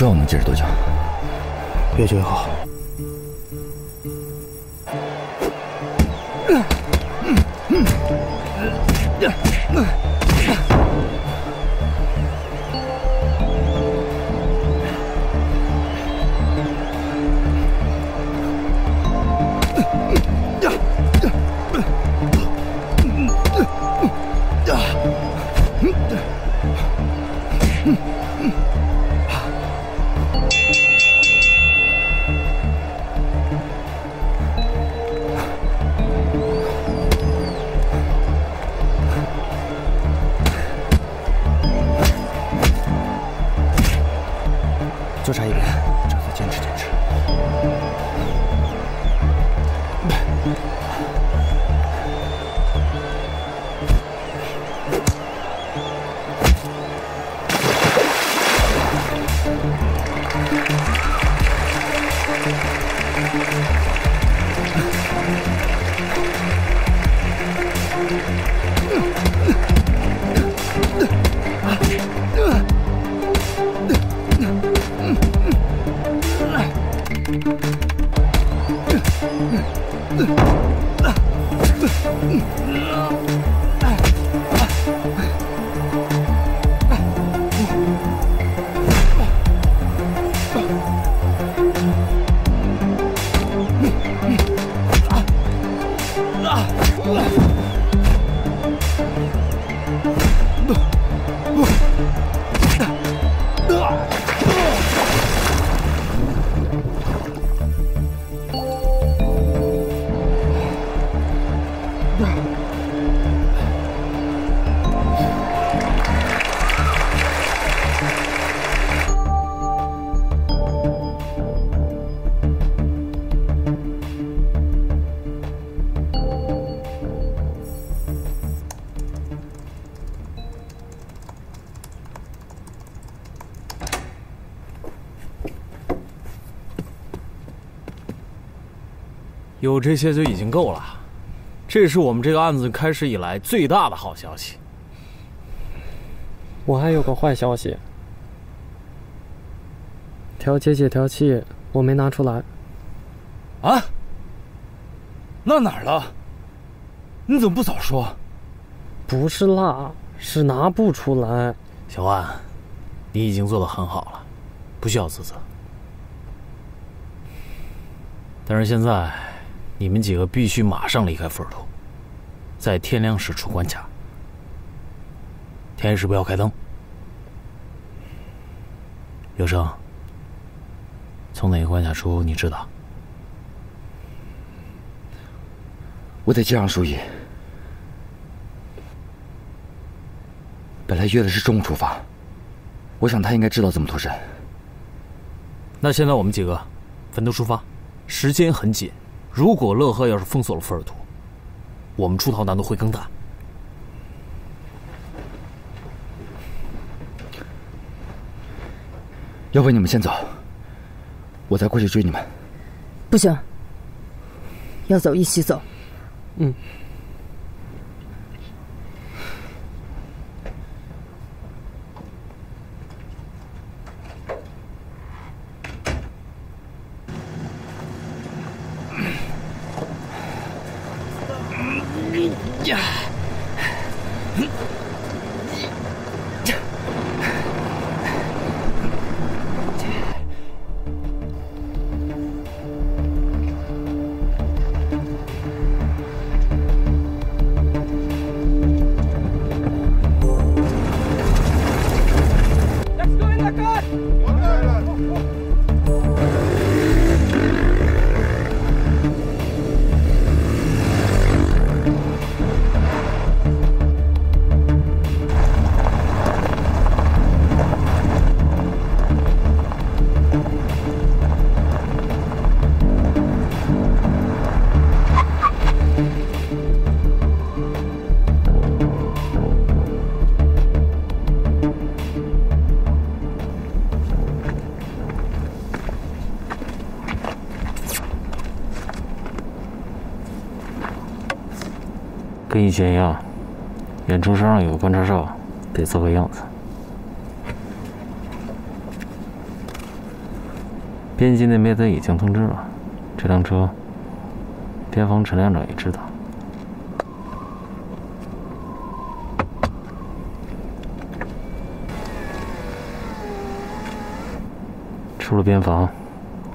你希望我能坚持多久？越久越好。有这些就已经够了，这是我们这个案子开始以来最大的好消息。我还有个坏消息，调节解调器我没拿出来。啊？落哪儿了？你怎么不早说？不是落，是拿不出来。小万，你已经做得很好了，不需要自责。但是现在。你们几个必须马上离开福尔图，在天亮时出关卡。天黑时不要开灯。刘生，从哪个关卡出？你知道？我得接上书仪。本来约的是中午出发，我想他应该知道怎么脱身。那现在我们几个分头出发，时间很紧。如果乐赫要是封锁了福尔图，我们出逃难度会更大。要不你们先走，我再过去追你们。不行，要走一起走。嗯。跟以前一样，演出车上有个观察哨，得做个样子。边境那边的已经通知了，这辆车，边防陈连长也知道。出了边防，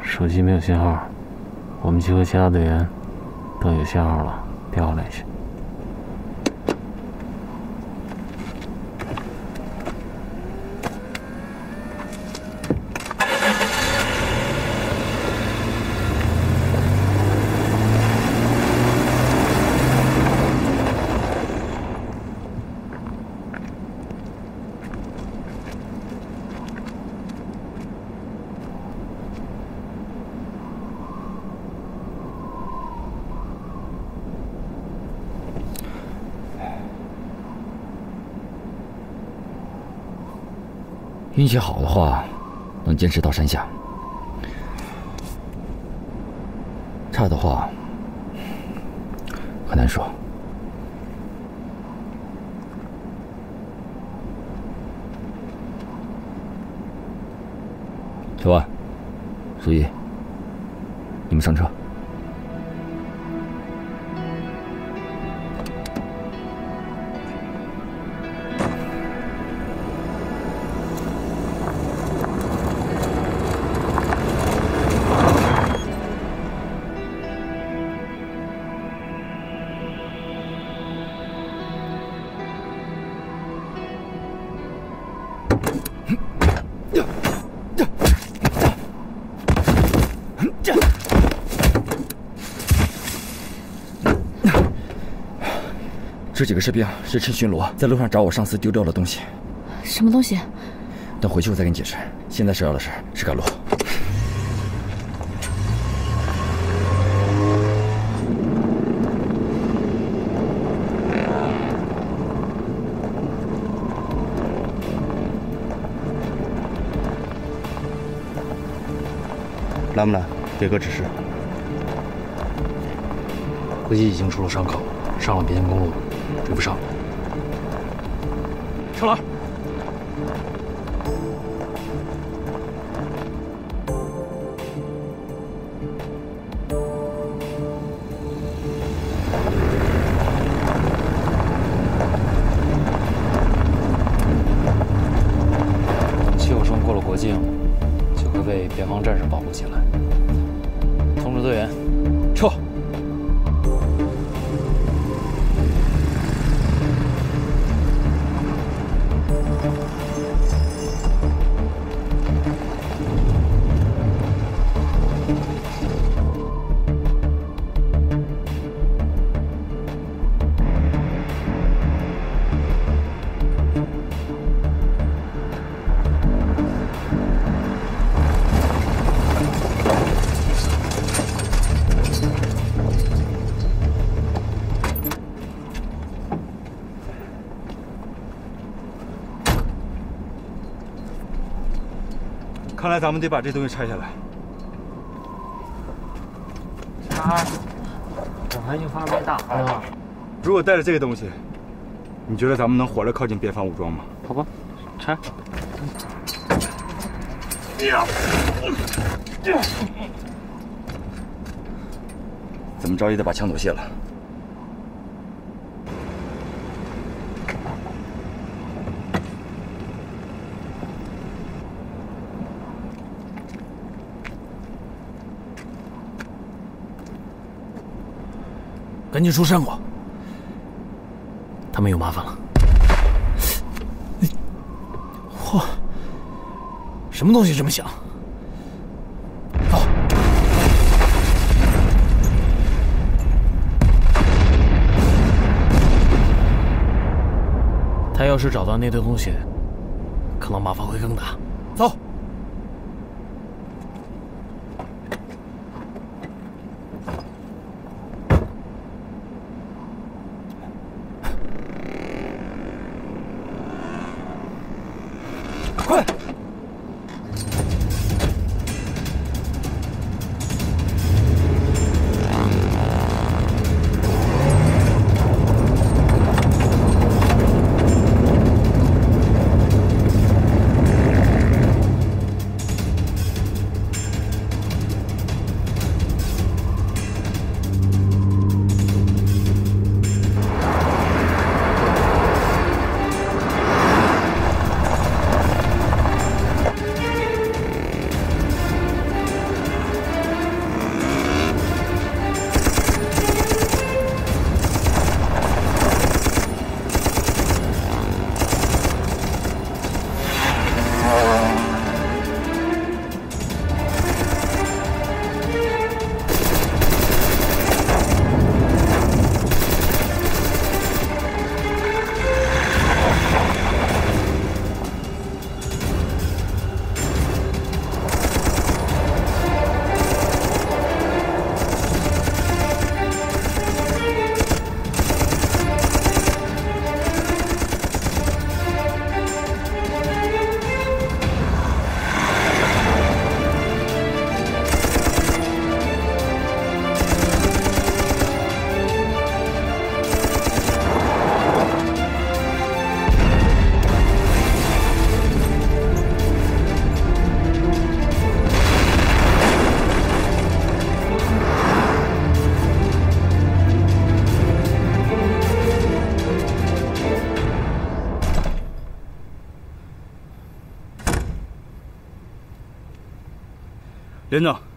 手机没有信号，我们集合其他队员，等有信号了，电话联系。运气好的话，能坚持到山下；差的话，很难说。小万、苏毅，你们上车。几个士兵是趁巡逻在路上找我上司丢掉的东西。什么东西？等回去我再跟你解释。现在首要的事是赶路。来不来？给个指示。估计已经出了伤口，上了边境公路，追不上了。车轮来咱们得把这东西拆下来。拆？我还用发没打呢。如果带着这个东西，你觉得咱们能活着靠近边防武装吗？好吧，拆。怎么着也得把枪头卸了。赶紧出山过，他们有麻烦了。嚯，什么东西这么响？走。他要是找到那堆东西，可能麻烦会更大。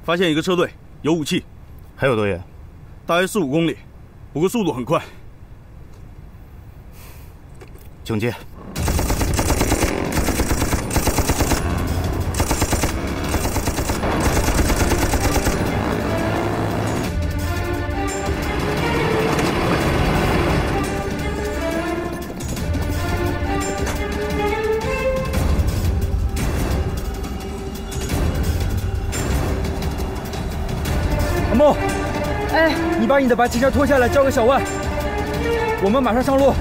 发现一个车队，有武器，还有多远？大约四五公里，不过速度很快。警戒。把你的白旗衫脱下来，交给小万，我们马上上路。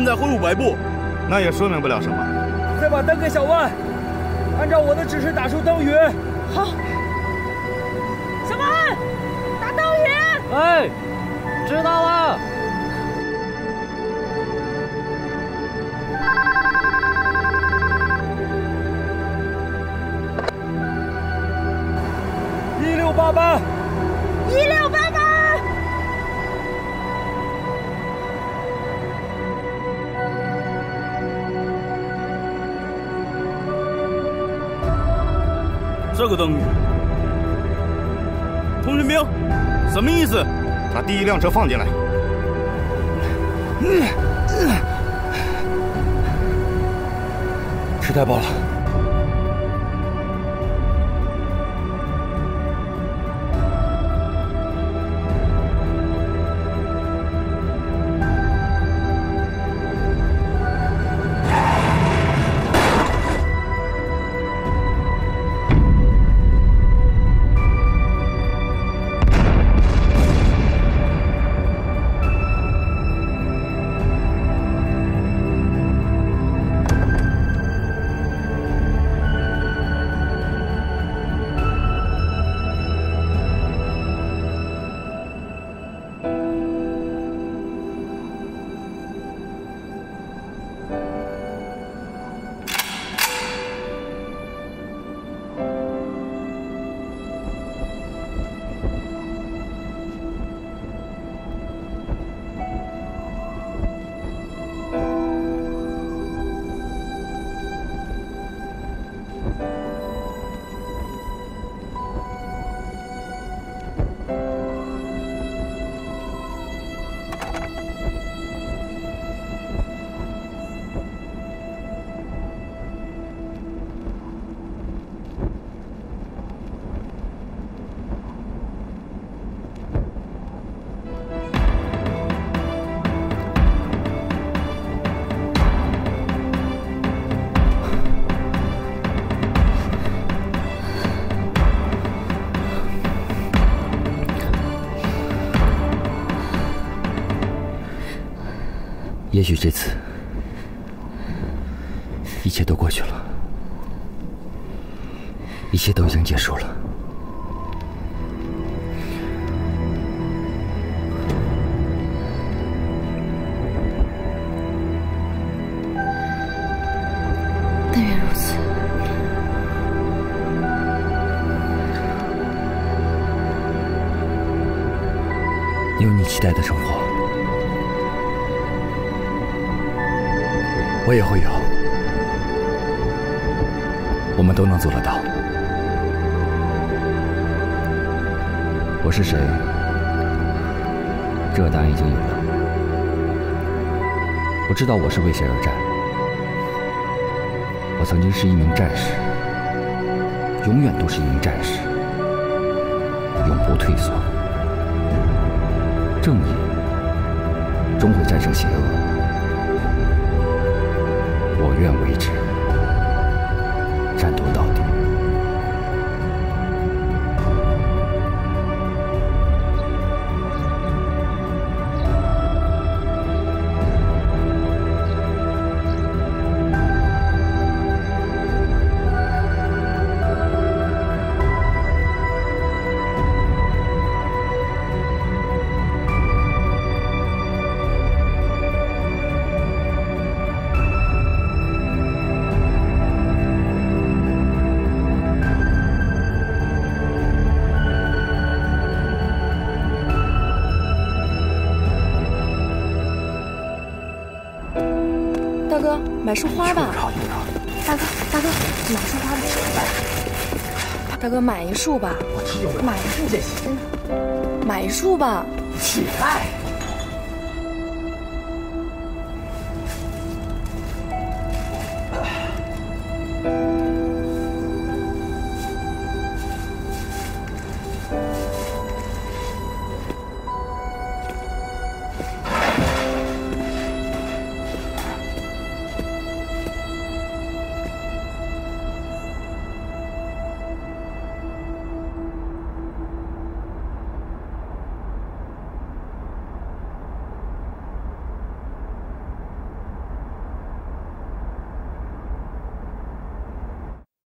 们在挥舞白布，那也说明不了什么。再把灯给小万，按照我的指示打出灯语。好。小万，打灯语。哎，知道了。一六八八，个灯语，通讯兵，什么意思？把第一辆车放进来。吃太饱了。也许这次一切都过去了，一切都已经结束了。但愿如此。有你期待的生活，我也会有，我们都能做得到。我是谁？这个答案已经有了。我知道我是为谁而战。我曾经是一名战士，永远都是一名战士，永不退缩。正义终会战胜邪恶，愿为之。买束花吧。大哥，大哥，买束花吧。大哥，买一束吧。我只有买一束这些。买一束吧。起来。